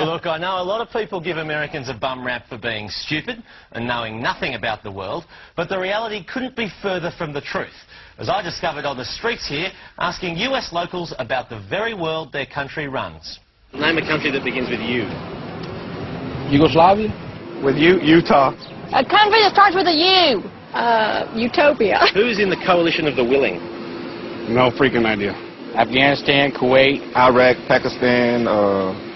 Look, I know a lot of people give Americans a bum rap for being stupid and knowing nothing about the world, but the reality couldn't be further from the truth. As I discovered on the streets here, asking US locals about the very world their country runs. Name a country that begins with U. Yugoslavia? With you, Utah. A country that starts with a U. Uh, Utopia. Who's in the coalition of the willing? No freaking idea. Afghanistan, Kuwait. Iraq, Pakistan, uh,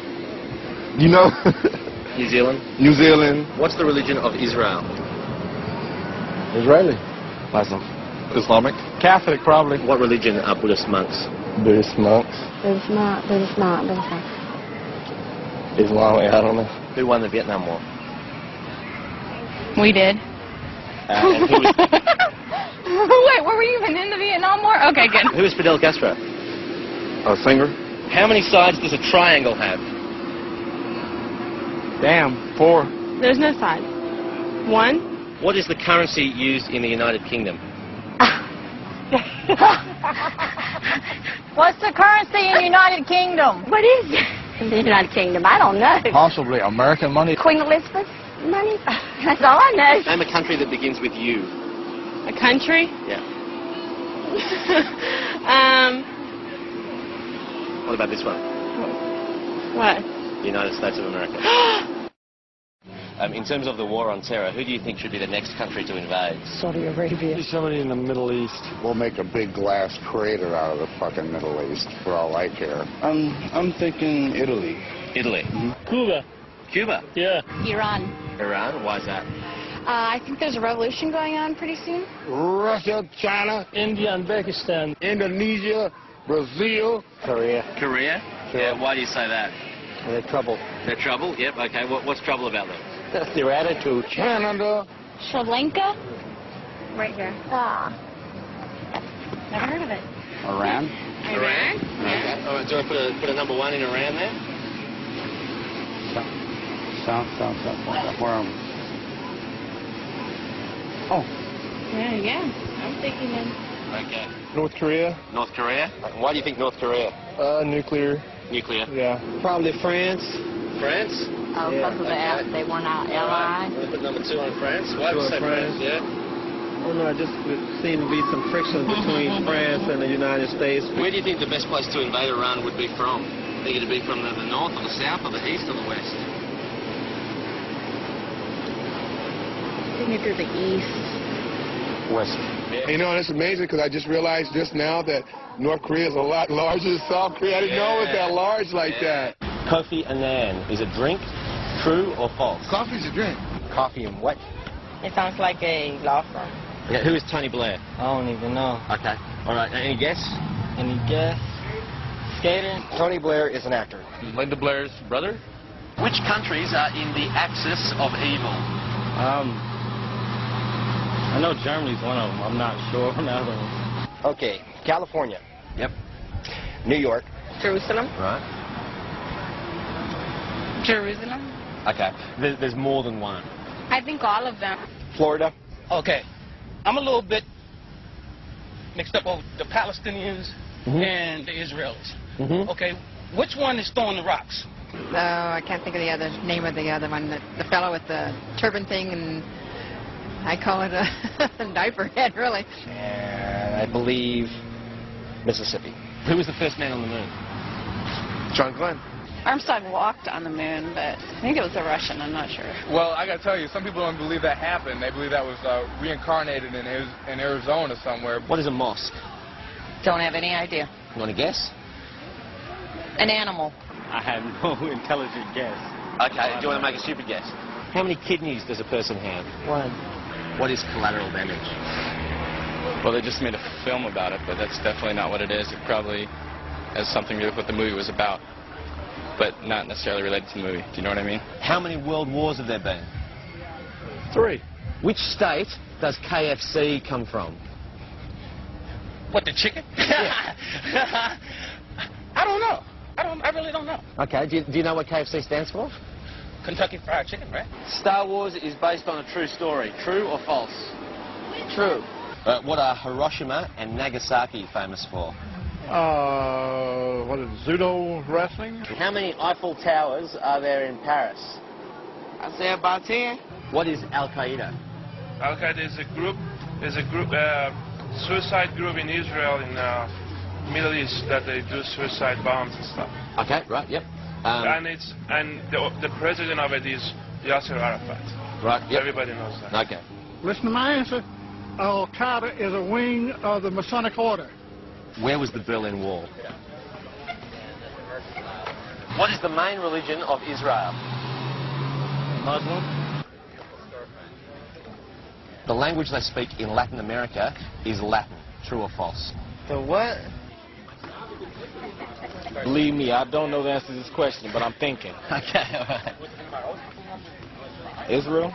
you know, New Zealand. New Zealand. What's the religion of Israel? Israeli. Muslim. Islamic. Catholic, probably. What religion are Buddhist monks? Buddhist monks. There's not, there's not, there's not. Islamic, I don't know. Who won the Vietnam War? We did. Uh, and who, Wait, were we even in the Vietnam War? Okay, good. who is Fidel Castro? A singer. How many sides does a triangle have? Damn, four. There's no side. One. What is the currency used in the United Kingdom? What's the currency in the United Kingdom? What is it? In the United Kingdom, I don't know. Possibly American money. Queen Elizabeth money? That's all I know. Name a country that begins with U. A country? Yeah. um, What about this one? what? The United States of America. um, in terms of the war on terror, who do you think should be the next country to invade? Saudi Arabia. Somebody in the Middle East. We'll make a big glass crater out of the fucking Middle East, for all I care. I'm, I'm thinking Italy. Italy. Cuba. Cuba. Yeah. Iran. Iran. Why is that? Uh, I think there's a revolution going on pretty soon. Russia, China, India and Pakistan. Indonesia, Brazil. Korea. Korea. Yeah. Why do you say that? They're trouble. They're trouble. Yep. Okay. What, what's trouble about them? That's their attitude. Canada. Sri Lanka. Right here. Ah. Never heard of it. Iran. Iran. Okay. All right. Do I put a put a number one in Iran there? South, south, south, south. Where am I? Oh, Yeah, yeah. I'm thinking in. Okay. North Korea. North Korea. Why do you think North Korea? Uh, nuclear. Nuclear. Yeah. Probably France. France. Oh, because of the al- they were not allies. I'm gonna put number two on France. Why Two would say France? France. Yeah. Oh, I don't know, it just it seemed to be some friction between France and the United States. Where do you think the best place to invade Iran would be from? Think it'd be from the, the north or the south or the east or the west? Maybe through the east. West. You know, it's amazing because I just realized just now that North Korea is a lot larger than South Korea. I didn't know it was that large like that. Kofi Annan is a drink. True or false? Coffee's a drink. Coffee and what? It sounds like a law firm. Okay, who is Tony Blair? I don't even know. Okay. All right. Any guess? Any guess? Skater? Tony Blair is an actor. Linda Blair's brother? Which countries are in the axis of evil? Um, I know Germany's one of them. I'm not sure on the other one. Okay, California. Yep. New York. Jerusalem. Right. Jerusalem. Okay. There's, there's more than one. I think all of them. Florida. Okay, I'm a little bit mixed up over the Palestinians and the Israelis. Mm-hmm. Okay, which one is throwing the rocks? Oh, I can't think of the other name of the other one. The, the fellow with the turban thing, and I call it a diaper head, really. And I believe Mississippi. Who was the first man on the moon? John Glenn. Armstrong walked on the moon, but I think it was a Russian. I'm not sure. Well, I gotta tell you, some people don't believe that happened. They believe that was uh, reincarnated in, Ari- in Arizona somewhere. What is a mosque? Don't have any idea. You want to guess? An animal. I have no intelligent guess. Okay. Do you want to make a stupid guess? How many kidneys does a person have? One. What is collateral damage? Well, they just made a film about it, but that's definitely not what it is. It probably has something to do with what the movie was about, but not necessarily related to the movie. Do you know what I mean? How many world wars have there been? Three. Which state does KFC come from? What the chicken? I don't know. I don't. I really don't know. Okay. Do you, do you know what KFC stands for? Kentucky Fried Chicken, right? Star Wars is based on a true story. True or false? True. Uh, what are Hiroshima and Nagasaki famous for? Uh, what is it, judo wrestling? How many Eiffel Towers are there in Paris? I say about 10. What is Al Qaeda? Al Qaeda is a group, is a group, uh, suicide group in Israel in uh, Middle East that they do suicide bombs and stuff. Okay, right, yep. Um, and it's and the, the president of it is Yasser Arafat. right, yep. Everybody knows that. Okay. Listen to my answer. Al Qaeda is a wing of the Masonic Order. Where was the Berlin Wall? What is the main religion of Israel? Muslim? The language they speak in Latin America is Latin. True or false? The what? Believe me, I don't know the answer to this question, but I'm thinking. Okay, all right. Israel?